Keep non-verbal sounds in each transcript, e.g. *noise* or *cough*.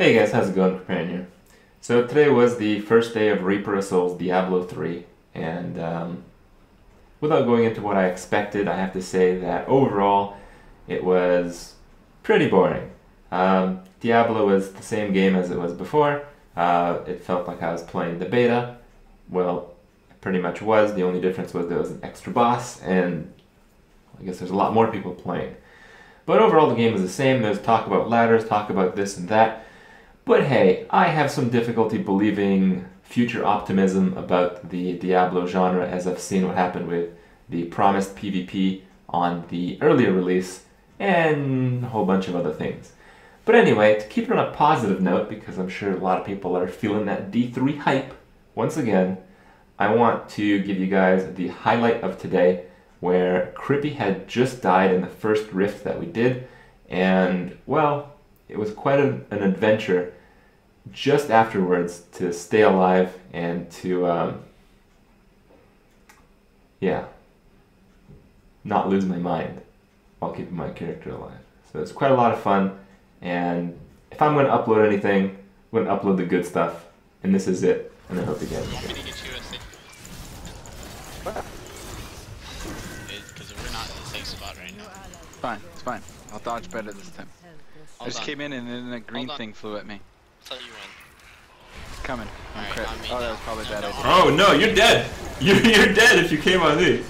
Hey guys, how's it going? Here. So today was the first day of Reaper of Souls Diablo 3, and um, without going into what I expected, I have to say that overall it was pretty boring. Um, Diablo was the same game as it was before. Uh, it felt like I was playing the beta. Well, it pretty much was. The only difference was there was an extra boss, and I guess there's a lot more people playing. But overall, the game is the same. There's talk about ladders, talk about this and that. But hey, I have some difficulty believing future optimism about the Diablo genre as I've seen what happened with the promised PvP on the earlier release and a whole bunch of other things. But anyway, to keep it on a positive note, because I'm sure a lot of people are feeling that D3 hype, once again, I want to give you guys the highlight of today where Krippi had just died in the first rift that we did, and well, it was quite a, an adventure just afterwards to stay alive and to, um, yeah, not lose my mind while keeping my character alive. So it's quite a lot of fun, and if I'm going to upload anything, I'm going to upload the good stuff, and this is it, and I hope you guys me enjoy. to get you? Because we're not in a safe spot right now. Fine, it's fine. I'll dodge better this time. I just on. came in and then a green thing flew at me. I'll tell you when. It's coming. I'm Alright, crit. me Oh, that was probably No, bad no. Oh no, you're dead! *laughs* You're, you're dead if you came on me.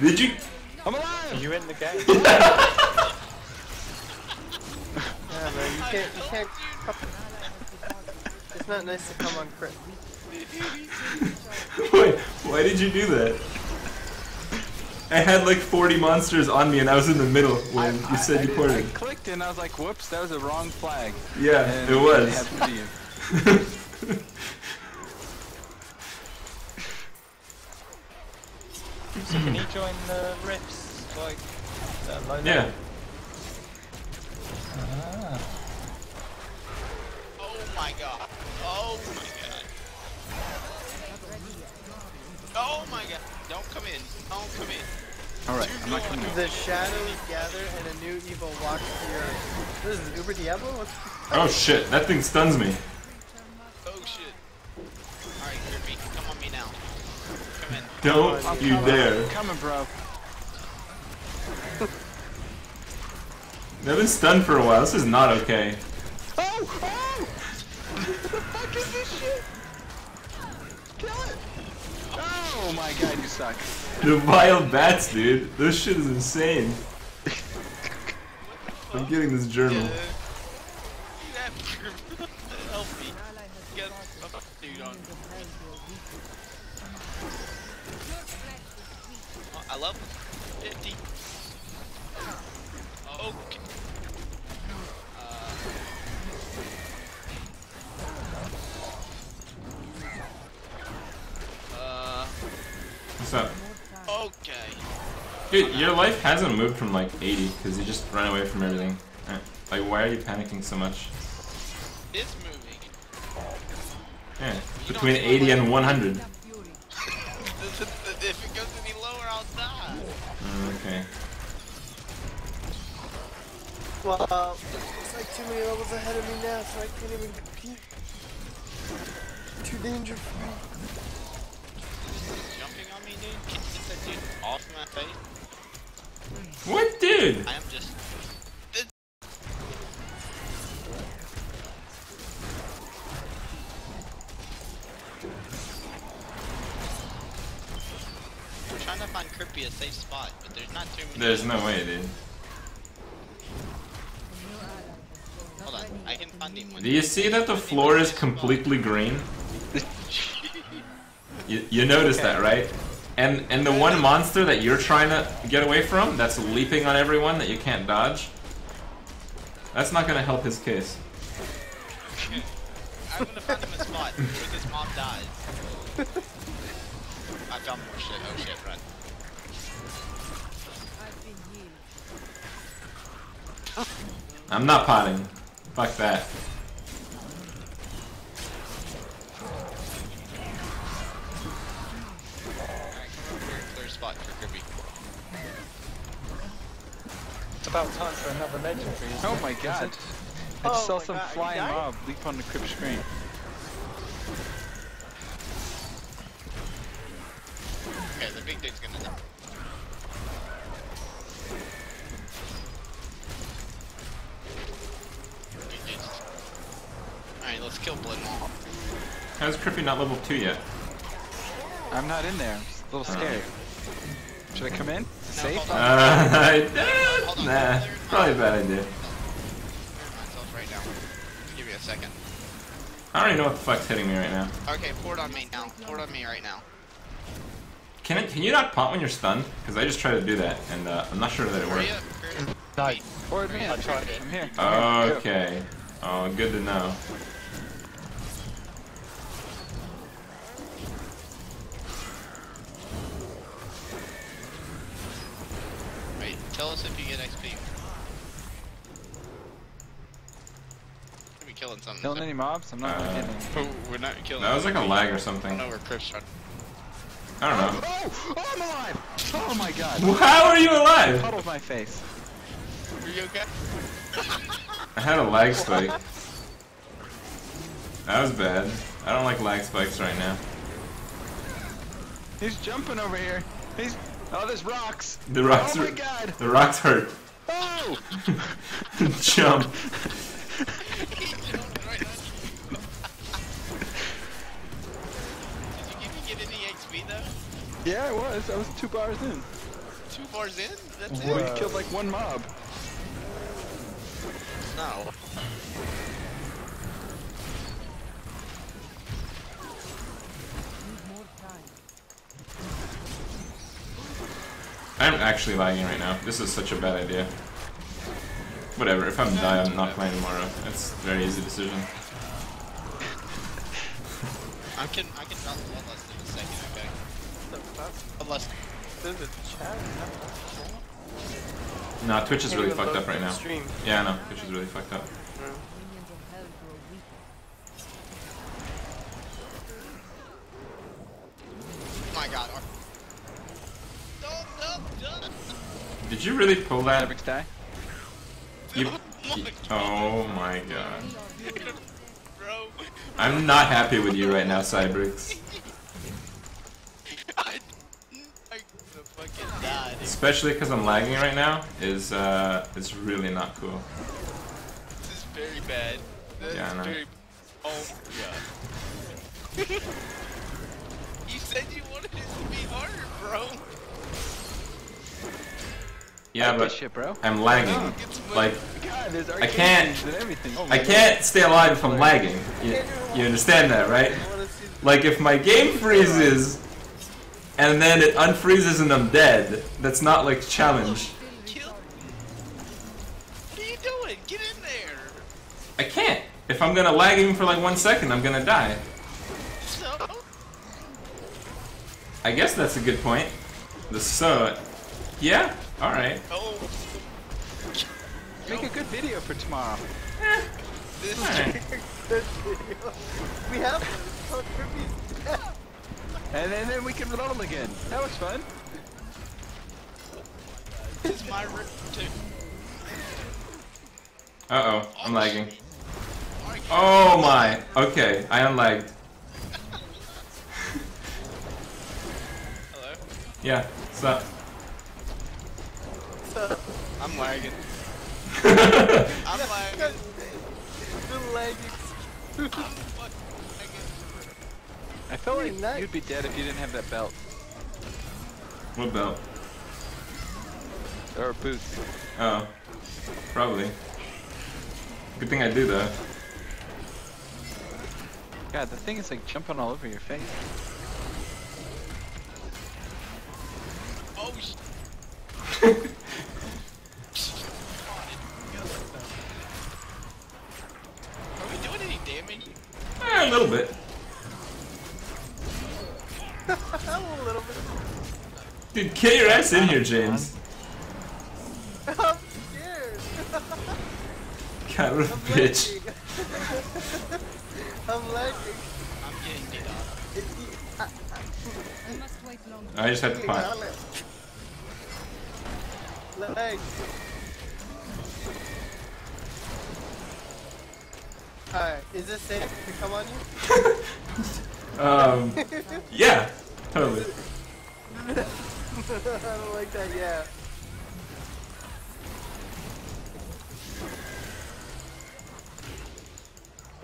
Did you? I'm alive! You in the game? *laughs* Yeah, man, you can't, you can't. It's not nice to come on crit. *laughs* Wait, why did you do that? I had like 40 monsters on me and I was in the middle when I- you said I, you did- ported. I clicked and I was like, whoops, that was a wrong flag. Yeah, And it was. happened *laughs* so can you join the rifts like uh, low yeah. level? Ah. Oh my god. Oh my god. Oh my god. Don't come in. Don't come in. Alright, I'm not coming. The shadows gather and a new evil walks to your. This is Uber Diablo? What's Oh shit, that thing stuns me. Oh shit. Alright, Kirby. Come on me now. Come in. Don't I'm you coming. dare. Coming, bro. I've been stunned for a while. This is not okay. Oh! Oh! *laughs* what the fuck is this shit? Oh my god, you suck. The vile bats, dude. This shit is insane. I'm getting this journal. You have to help me. Get a dude on. I love 50. Okay. Okay. Dude, your life hasn't moved from like 80 because you just run away from everything. Uh, Like, why are you panicking so much? It's moving. Yeah, between 80 and 100. *laughs* if it goes any lower, I'll die. Mm, Okay. Well, uh, it's like too many levels ahead of me now, so I can't even compete. Too dangerous for me. Jumping on me, dude? Can you get that dude off my face? What, dude? I am just. This- I'm trying to find Kirby a safe spot, but there's not too many. There's no way, dude. Hold on, I can find him. Do you see that the floor is completely green? *laughs* You, you notice that, right? And and the one monster that you're trying to get away from, that's leaping on everyone that you can't dodge. That's not gonna help his case. I'm gonna find him a spot where this mob dies. *laughs* I found more shit. Oh shit, run. I'm not potting. Fuck that. About time for another legendary. isn't Oh my Is god. I just Oh saw some God, flying mob leap on the crypt screen. Okay, the big dude's gonna die. Alright, let's kill Blood Maw. How's Krippi not level 2 yet? I'm not in there. I'm a little Oh. scared. Should I come in? Safe? hold on. Uh, *laughs* I Hold on, nah, probably a bad idea. Right. Give me a second. I don't even know what the fuck's hitting me right now. Okay, pour it on me now. Pour it on me right now. Can it? Can you not pop when you're stunned? Because I just tried to do that, and uh, I'm not sure that it worked. Hurry up, hurry Or me. I tried it. I'm here. Okay. Oh, good to know. Wait, tell us if you get XP. Should be killing something. Killing any mobs? I'm not Uh, getting any. Oh, we're not killing. That was like a lag or I something. don't know where Chris trying. I don't know. Oh! Oh, I'm alive! Oh my god! *laughs* How are you alive? Puddled my face. Are you okay? I had a lag *laughs* spike. That was bad. I don't like lag spikes right now. He's jumping over here. He's. Oh, there's rocks. The rocks Oh my god! The rocks hurt. Oh! *laughs* Jump. He jumped right on you. Did you even get any XP though? Yeah, I was. I was two bars in. Two bars in? That's We it? killed like one mob. No. I'm actually lagging right now. This is such a bad idea. Whatever, if I'm die, I'm not playing tomorrow. That's a very easy decision. *laughs* I can I can drop the bloodlust in a second, okay? The fuck? Bloodlust. There's a chat. Nah, Twitch is really fucked up right now. Stream. Yeah, I know. Twitch is really fucked up. Minions of hell grow weak. Oh my god. Did you really pull that? Epics die. You, Oh my you- oh my god. *laughs* I'm not happy with you right now, Cybrix. The. Especially because I'm lagging right now is uh is really not cool. This is very bad. This Yeah, I know. very Oh my god. *laughs* you said you wanted it to be harder, bro. Yeah, Good but shit, bro. I'm lagging. Get some Like God, I can't- arcades and everything. Oh, I can't stay alive if I'm lagging. You, you understand that, right? I wanna see Like if my game freezes and then it unfreezes and I'm dead, that's not like challenge. Kill. What are you doing? Get in there. I can't. If I'm gonna lag even for like one second, I'm gonna die. So. I guess that's a good point. The so, yeah, all right. Oh. Make a good video for tomorrow. Eh. This All right. this *laughs* video. We have one. It's called Krippi's Death. And then, then we can roll again. That was fun. This is my rip too. Uh oh, I'm lagging. Oh my. Okay, I unlagged. Hello. Yeah, what's up? I'm lagging. *laughs* I'm lagging. The lagging. I'm lagging. *laughs* I felt like nice. you'd be dead if you didn't have that belt. what belt? Or boots. Oh, probably. Good thing I do though. God, the thing is like jumping all over your face. Get your ass in here, James. I'm scared. God, what a I'm bitch. I'm lagging. I'm getting get up. We *laughs* must wait longer. I just had to punt. Lag. Alright, is this safe to come on you? *laughs* Um, *laughs* yeah, totally. I *laughs* don't like that, yeah.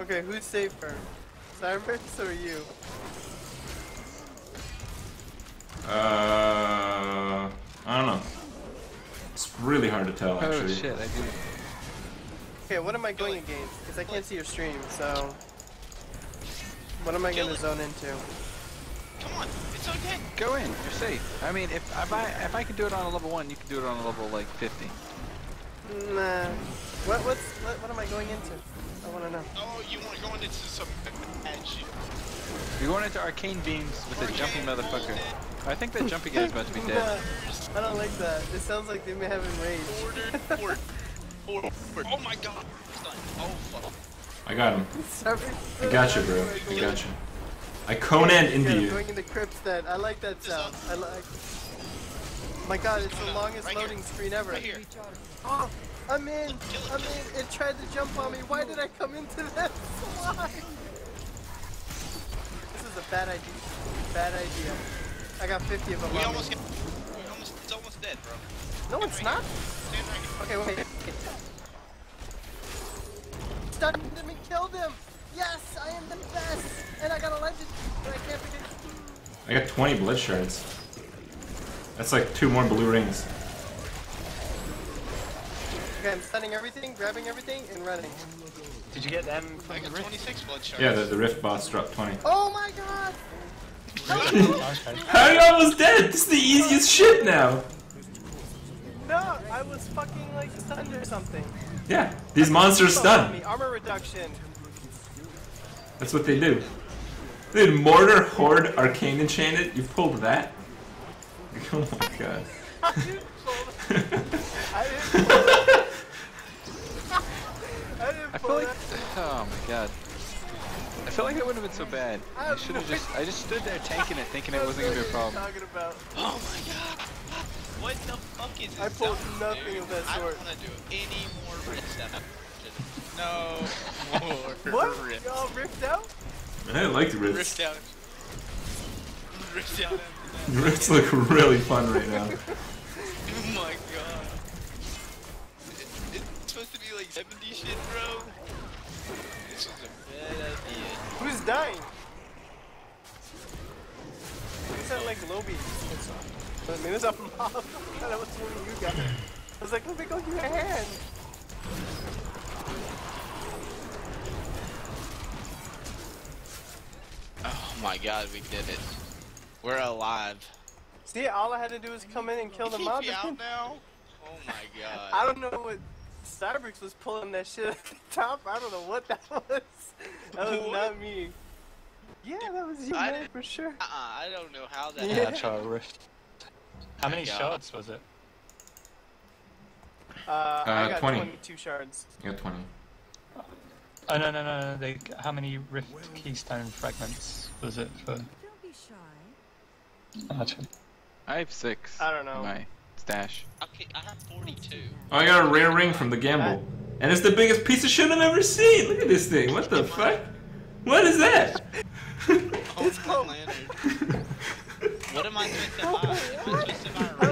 Okay, who's safer? Cyrus or you? Uh, I don't know. It's really hard to tell, actually. Oh actually. shit, I do. Okay, what am I going against? Because I can't see your stream, so... What am I gonna zone into? Come on, it's okay. Go in, you're safe. I mean, if, if I if I can do it on a level one, you can do it on a level like 50. Nah. What, what's, what, what am I going into? I wanna know. Oh, you want to go into some bad shit. You're going into arcane beams with a jumpy motherfucker. I think that jumpy guy's about to be *laughs* dead. I don't like that. It sounds like they may have enraged. Ordered, forward, forward, forward. Oh my god. Oh fuck. I got him. *laughs* I got you, bro. I got you. I Conan into Yeah, you. going into crypts then. I like that sound. I like. My god, it's the longest Right here. loading screen ever. Right here. Oh, I'm in. Kill it, I'm in. It tried to jump on me. Why did I come into this? Why? This is a bad idea. Bad idea. I got 50 of them. We on me. almost get. We almost. It's almost dead, bro. No, it's not. Right here. Okay, wait. Stunned him and killed him. Yes, I am the best. And I got a legend, but I can't forget. I got 20 blood shards. That's like two more blue rings. Okay, I'm stunning everything, grabbing everything, and running. Did you get them I from the got rift? 26 blood shards. Yeah, the, the rift boss dropped 20. Oh my god! Okay. How are you almost dead? This is the easiest shit now. No, I was fucking like stunned or something. Yeah, these monsters stun. Armor reduction. That's what they do. Dude, Mortar, Horde, Arcane Enchanted, you pulled that? *laughs* Oh my god. I didn't pull I didn't pull that. I didn't I pull feel like, oh my god. I feel like it wouldn't have been so bad. I I should have just, I just stood there tanking it, thinking it wasn't gonna be a problem. what you're talking about. *gasps* Oh my god. What the fuck is this? I pulled zone, nothing dude? of that sort. I don't want to do any more rift stuff. *laughs* No more What? rift. Y'all ripped out? I like the Rift rifts. down. Rift down after The that. look really fun right now. *laughs* Oh my god. It, it's supposed to be like 70 shit, bro. This was a bad idea. Who's dying? Who's that like Lobby? I mean, there's a mob. I thought that was one of you guys. I was like, let me go give you a hand. Oh my god, we did it. We're alive. See, all I had to do was come in and kill the *laughs* mob. Is *laughs* out now? Oh my god. I don't know what Cybrix was pulling that shit at the top. I don't know what that *laughs* was. That was What? not me. Yeah, that was you, I man, for sure. Uh-uh, I don't know how that Yeah. happened. Natural rift. How many God. shards was it? Uh, I Uh, got 20. 22 shards. You got 20. Oh no no no! no they, how many rift keystone fragments was it for? Don't be shy. Ah, Actually, I have six. I don't know. My stash. Okay, I have 42. Oh, I got a rare ring from the gamble. And it's the biggest piece of shit I've ever seen. Look at this thing. What the fuck? What is that? Oh, my lantern. What am I supposed to buy?